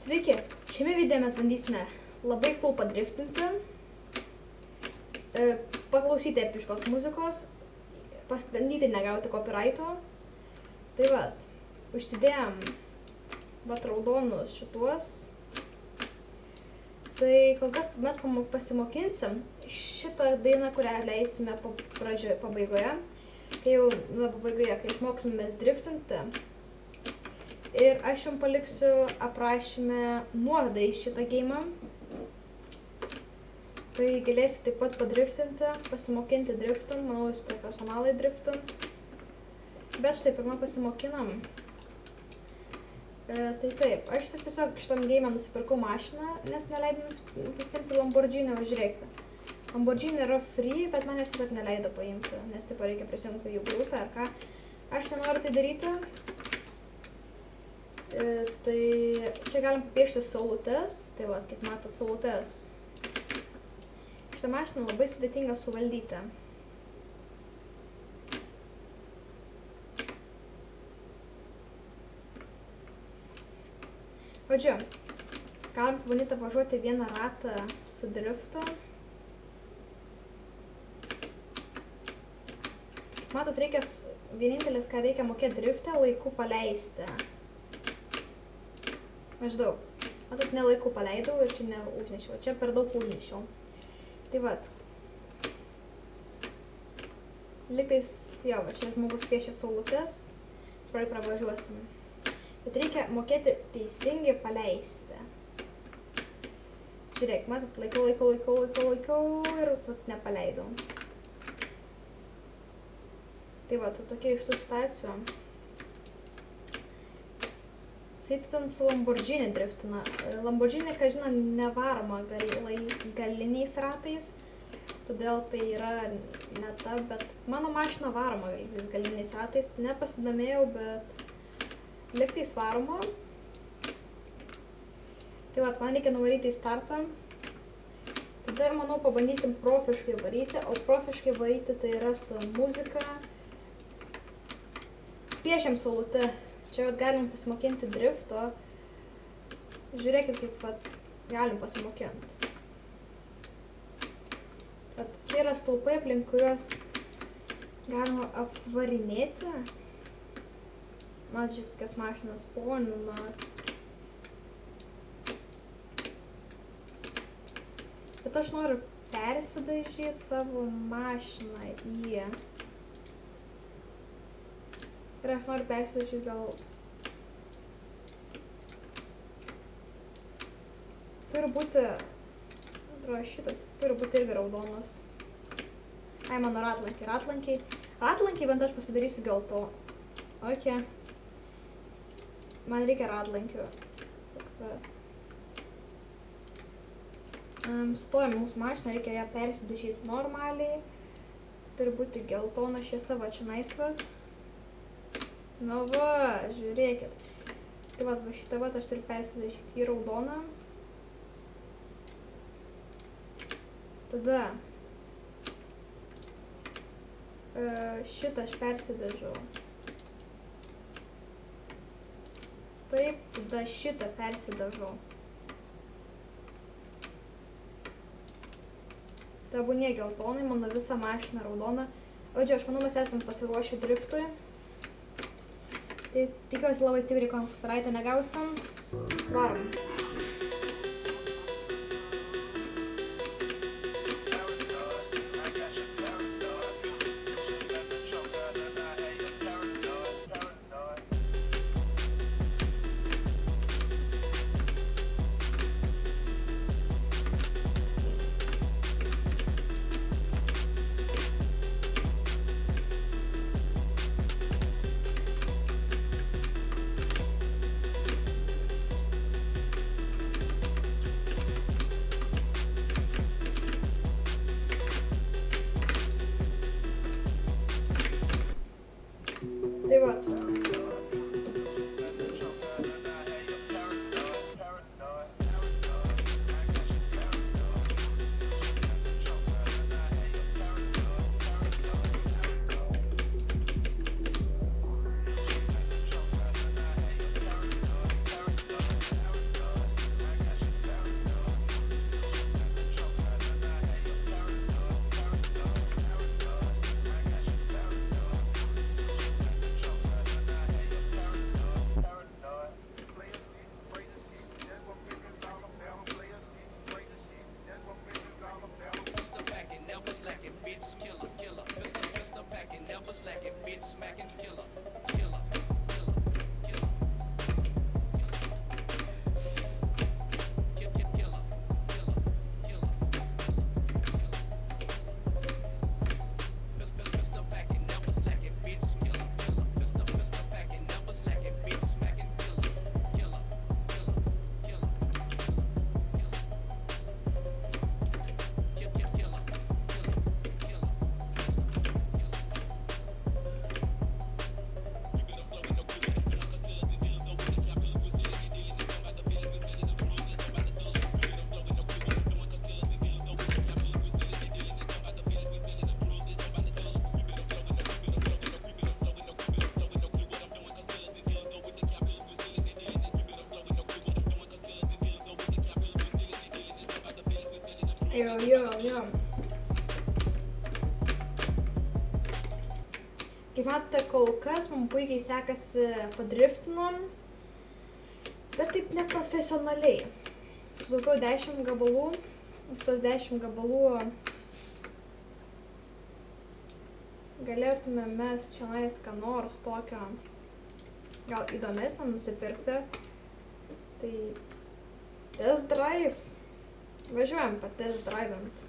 Sveiki, šiame video mes bandysime labai cool padriftinti, e, paklausyti epiškos muzikos, bandyti negauti copyrighto. Tai va, užsidėjom vat raudonus šituos. Tai kol kas mes pasimokinsim šitą dainą, kurią leisime pradžioje, pabaigoje. Kai jau, na, pabaigoje, kai išmoksime mes driftinti. Ir aš jums paliksiu aprašymę nuorodą į šitą gėjimą. Tai galėsite taip pat padriftinti, pasimokinti driftant, manau, jūs profesionalai driftant. Bet štai pirmą pasimokinam. E, tai taip, aš tai tiesiog šitam gėjimą nusipirkau mašiną, nes neleido nus- pasiimti Lamborghini, o žiūrėkite. Lamborghini yra free, bet man jos tiesiog neleido paimti, nes taip reikia prisijungti jų grupę ar ką. Aš nenoriu tai daryti. E, tai čia galim piešti saulutes, tai va, kaip matot, saulutes. Šitą mašiną labai sudėtinga suvaldyti. Vadžiu, galim pabandyti važiuoti vieną ratą su driftu. Matot, reikia, vienintelis, ką reikia mokėti driftę, laiku paleisti. Maždaug. Matot, ne laiku paleidau ir čia neužnešiau. Čia per daug užnešiau. Tai vat. Liktais, jo, va čia žmogus piešia saulutes. Praai pravažiuosim. Bet reikia mokėti teisingai paleisti. Žiūrėk, matot, laikau, laikau, laikau, laikau, laikau ir vat nepaleidau. Tai va, tai tokia iš tų situacijų. Jisai ten su Lamborghini driftina. Lamborghini, ką žino, nevaroma gal, lai- galiniais ratais, todėl tai yra ne ta, bet mano mašina varoma gal- galiniais ratais. Nepasidomėjau, bet liktais varoma. Tai va, man reikia nuvaryti į startą. Tada, manau, pabandysim profiškai varyti, o profiškai varyti tai yra su muzika. Piešiam saulutę. Čia vat galim pasimokinti drifto. Žiūrėkit, kaip vat galim pasimokinti. Vat čia yra stulpai, aplink kuriuos galima apvarinėti. Mažiai kokias mašinas ponina. Bet aš noriu persidažyti savo mašiną į... Ir aš noriu persidažyti gal... Turi būti... Atrodo, šitas, jis turi būti irgi raudonas. Ai, mano ratlankiai, ratlankiai. Ratlankiai bent aš pasidarysiu gelto. Ok. Man reikia ratlankių. Um, stojam mūsų mašiną, reikia ją persidažyti normaliai. Turi būti geltona šviesa va čia naisvat. Nu va, žiūrėkit. Tai va, va šitą va aš turiu persidažyti į raudoną. Tada e, šitą aš persidažau. Taip, tada šitą persidažau. Tebūnie geltonai, mano visa mašina raudona. O čia, aš manau, mes esam pasiruošę driftui. Tai tikiuosi labai stipriai konfiguraitę negausim. Varom. Jo, jo, jo. Kaip matote, kol kas mums puikiai sekasi padriftinom, bet taip neprofesionaliai. Sudaugiau 10 gabalų, už tos 10 gabalų galėtume mes čia ką nors tokio gal įdomesnio nusipirkti. Tai test drive. Važiuojam patest drive'ant.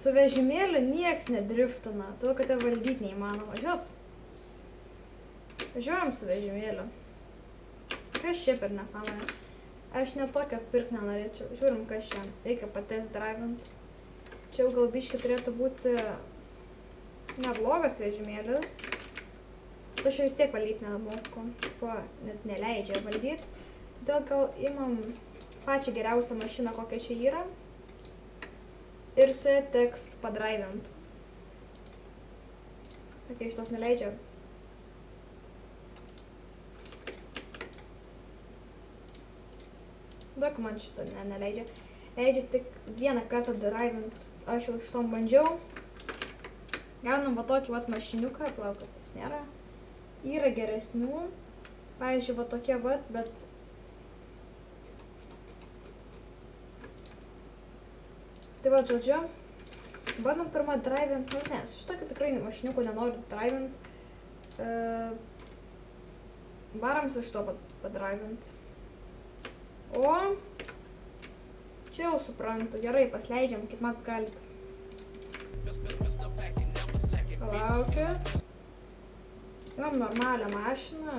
Su vežimėliu nieks nedriftina, todėl kad tai valdyti neįmanoma. Žinot? Važiuojam su vežimėliu. Kas čia per nesąmonė? Aš net tokio pirk nenorėčiau. Žiūrim, kas čia. Reikia patest drive'ant. Čia jau gal biški turėtų būti neblogas vežimėlis. Aš vis tiek valdyti nemoku, po net neleidžia valdyti. Todėl gal imam pačią geriausią mašiną, kokia čia yra. Ir su ją teks padraivint. Tokia iš tos neleidžia. Duok man šitą ne, neleidžia leidžia tik vieną kartą drivint. Aš jau iš tom bandžiau. Gaunam va tokį vat mašiniuką, jis nėra. Yra geresnių. Pavyzdžiui, va tokie vat, bet... Tai va, žodžiu, bandom pirmą drivint, nors ne, su šitokio tikrai mašiniuku nenoriu drivint. Uh, varam su šito padrivint. O Čia jau suprantu. Gerai, pasleidžiam, kaip mat galit. Palaukit. Imam normalią mašiną.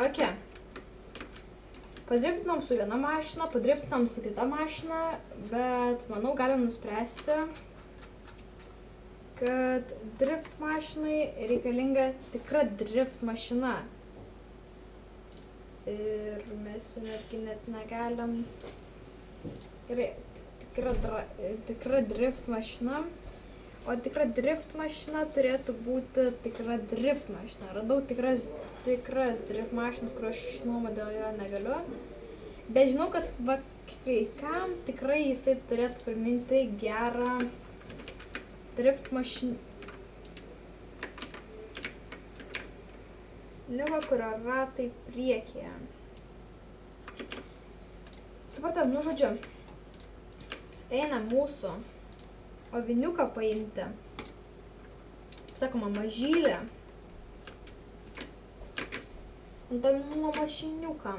Ok. Padriftinom su viena mašina, padriftinom su kita mašina, bet manau galim nuspręsti, kad drift mašinai reikalinga tikra drift mašina. Ir mes jų netgi net negalim. Gerai, tikra, tikra drift mašina. O tikra drift mašina turėtų būti tikra drift mašina. Radau tikras, tikras drift mašinas, kur aš išnuomo dėl jo negaliu. Bet žinau, kad va, kai kam tikrai jisai turėtų priminti gerą drift mašiną. Liuva, kurio ratai priekyje. Supratau, nu žodžiu. Eina mūsų aviniuką paimti. Sakoma, mažylė. Nuo mašiniuką.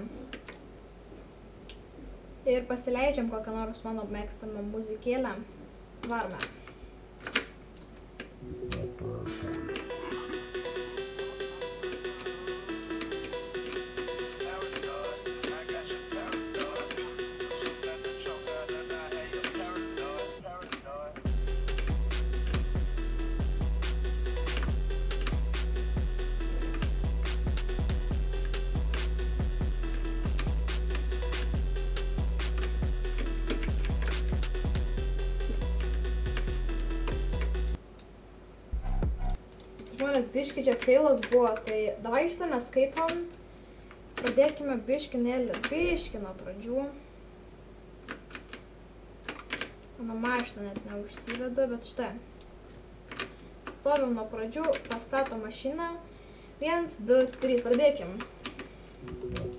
Ir pasileidžiam kokią nors mano mėgstamą muzikėlę. Varme. Žmonės biški čia feilas buvo, tai davai šitą mes skaitom. Pradėkime biškinėlį, biški nuo pradžių. Mano mašina net neužsiveda, bet štai. stovim nuo pradžių, pastatom mašiną. Viens, du, trys, pradėkim. Pistol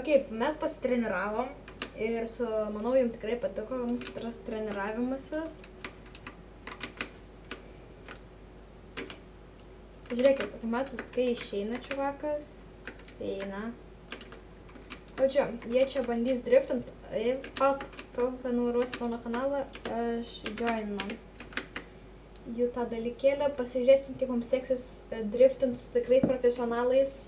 Ok, mes pasitreniravom ir su, manau, jums tikrai patiko mūsų tas treniravimasis. Žiūrėkit, matot, kai išeina čiuvakas, eina. Čia, jie čia bandys driftint, ir pas prenumeruosi mano kanalą, aš joinu jų tą dalykėlę, pasižiūrėsim, kaip mums seksis e, driftint su tikrais profesionalais.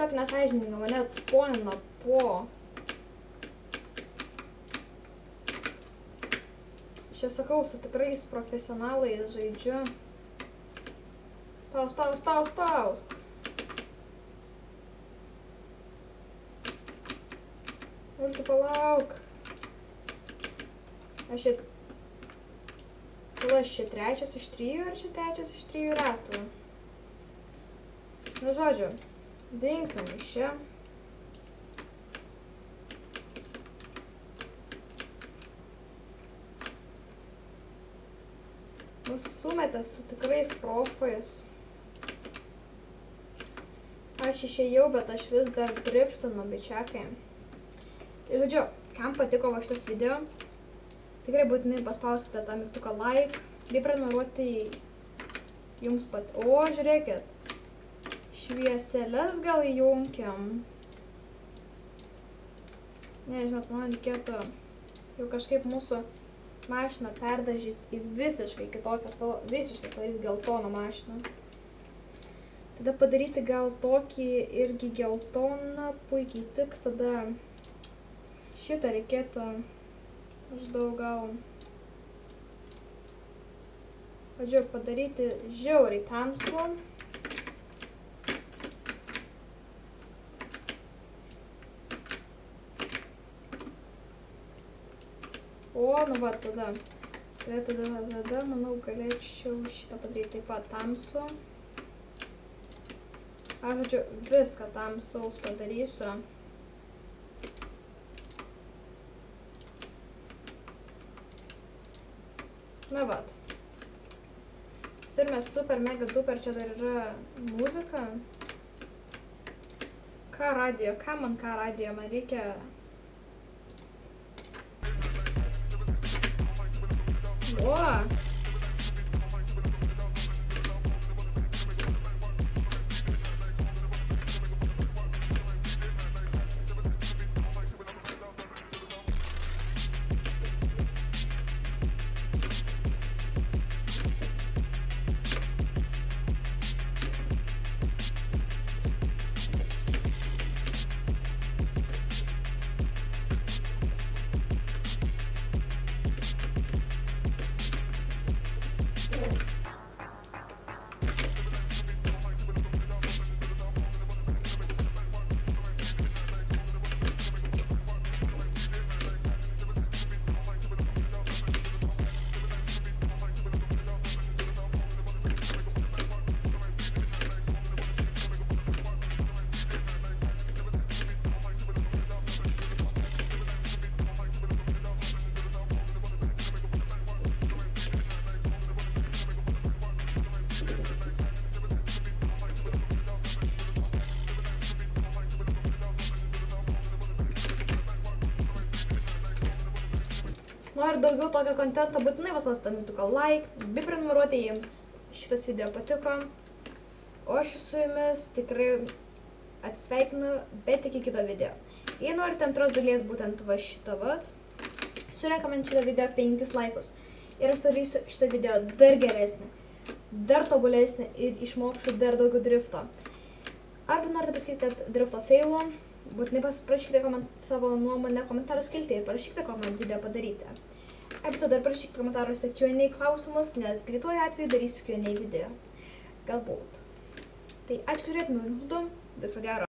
Tiesiog nesąžininga, mane atsponino po. Čia sakau, su tikrais profesionalais žaidžiu. Paus, paus, paus, paus. Tu palauk. Aš čia... Aš čia trečias iš trijų, ar čia trečias iš trijų ratų? Nu, žodžiu, dingstam iš čia. Mus sumetė su tikrais profais. Aš išėjau, bet aš vis dar driftinu, bičiakai. Tai žodžiu, kam patiko va šitas video, tikrai būtinai paspauskite tą mygtuką like, bei prenumeruoti jums pat. O, žiūrėkit, švieselės gal įjunkiam. Nežinot, man reikėtų jau kažkaip mūsų mašiną perdažyti į visiškai kitokią spalvą, visiškai padaryti geltoną mašiną. Tada padaryti gal tokį irgi geltoną, puikiai tiks, tada šitą reikėtų maždaug gal Vadžiu, padaryti žiauriai tamsų. O, nu va, tada. Tada, tada, tada, manau, galėčiau šitą padaryti taip pat tamsų. Aš, žodžiu, viską tamsaus padarysiu. Na vat. Mes turime super mega duper, čia dar yra muzika. Ką radio, ką man ką radio, man reikia... O! Nori daugiau tokio kontento, būtinai paspausti tą mygtuką like, bei prenumeruoti, jei jums šitas video patiko. O aš su jumis tikrai atsisveikinu, bet iki kito video. Jei norite antros dalies būtent va šito vat, surenkam ant šitą video 5 laikus. Ir aš padarysiu šitą video dar geresnį, dar tobulesnį ir išmoksiu dar daugiau drifto. Arba norite pasakyti, kad drifto failu, būtinai koment, savo nuomonę komentarų skilti ir parašykite, ką man video padaryti. Arba to dar parašykite komentaruose Q&A klausimus, nes greituoju atveju darysiu Q&A video. Galbūt. Tai ačiū, kad žiūrėtumėte, viso gero.